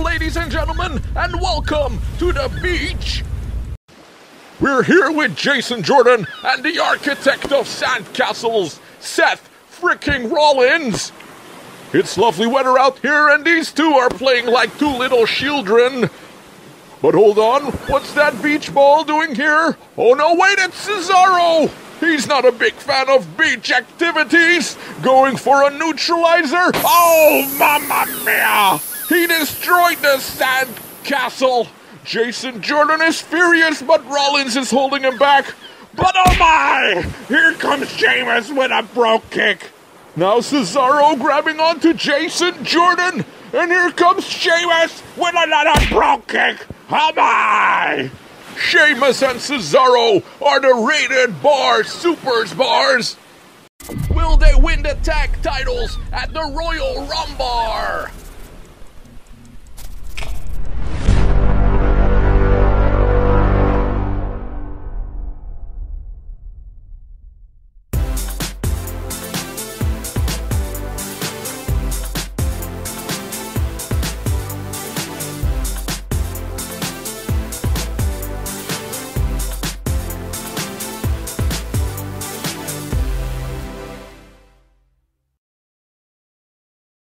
ladies and gentlemen, and welcome to the beach. We're here with Jason Jordan and the architect of sandcastles, Seth fricking Rollins. It's lovely weather out here, and these two are playing like two little children. But hold on, what's that beach ball doing here? Oh no, wait, it's Cesaro! He's not a big fan of beach activities! Going for a neutralizer? Oh, mamma mia! He destroyed the sand castle! Jason Jordan is furious, but Rollins is holding him back. But oh my! Here comes Sheamus with a Brogue Kick! Now Cesaro grabbing onto Jason Jordan, and here comes Sheamus with another Brogue Kick. Oh my! Sheamus and Cesaro are the rated bar supers bars. Will they win the tag titles at the Royal Rumble?